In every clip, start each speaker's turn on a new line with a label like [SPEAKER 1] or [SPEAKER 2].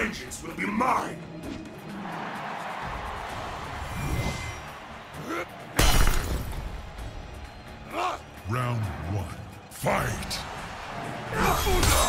[SPEAKER 1] vengeance will be mine!
[SPEAKER 2] Round one. Fight!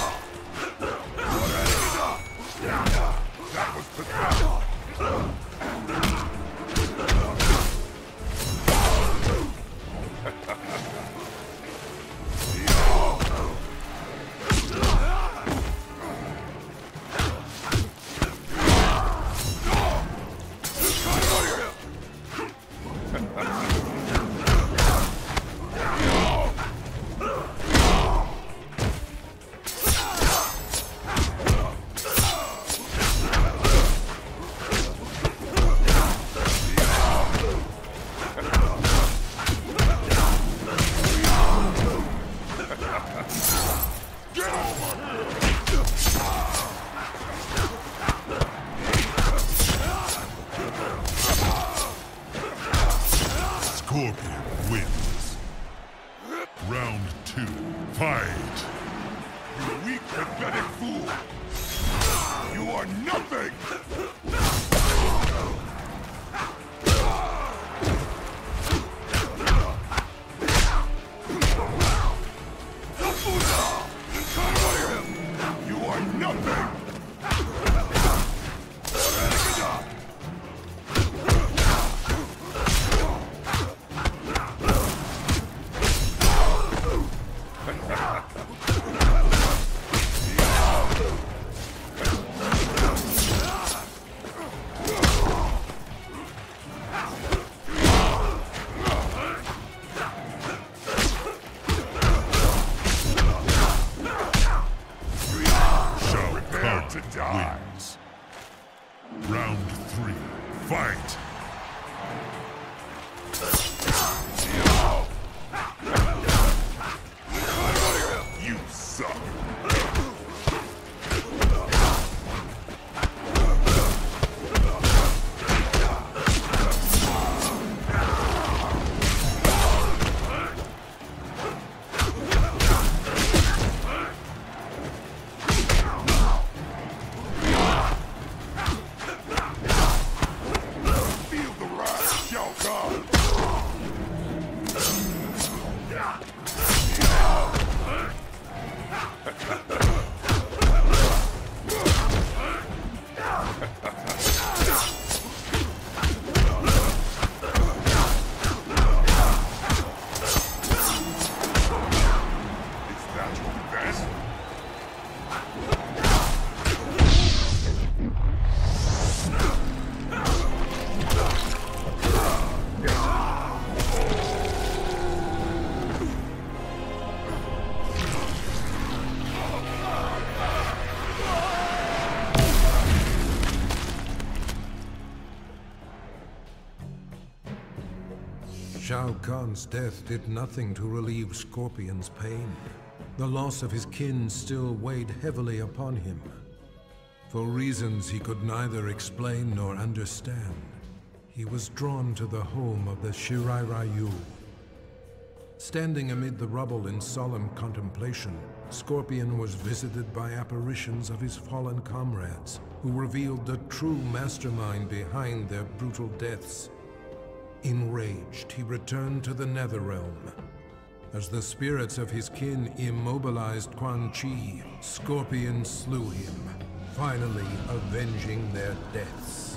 [SPEAKER 2] Fight!
[SPEAKER 1] You weak, pathetic fool! You are nothing!
[SPEAKER 2] Three. Fight!
[SPEAKER 3] Shao Kahn's death did nothing to relieve Scorpion's pain. The loss of his kin still weighed heavily upon him. For reasons he could neither explain nor understand, he was drawn to the home of the Shirai Ryu. Standing amid the rubble in solemn contemplation, Scorpion was visited by apparitions of his fallen comrades, who revealed the true mastermind behind their brutal deaths. Enraged, he returned to the Netherrealm. As the spirits of his kin immobilized Quan Chi, Scorpion slew him, finally avenging their deaths.